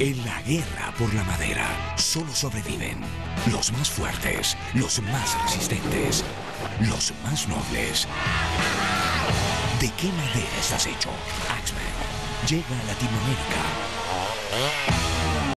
En la guerra por la madera, solo sobreviven los más fuertes, los más resistentes, los más nobles. ¿De qué madera estás hecho? Axman llega a Latinoamérica.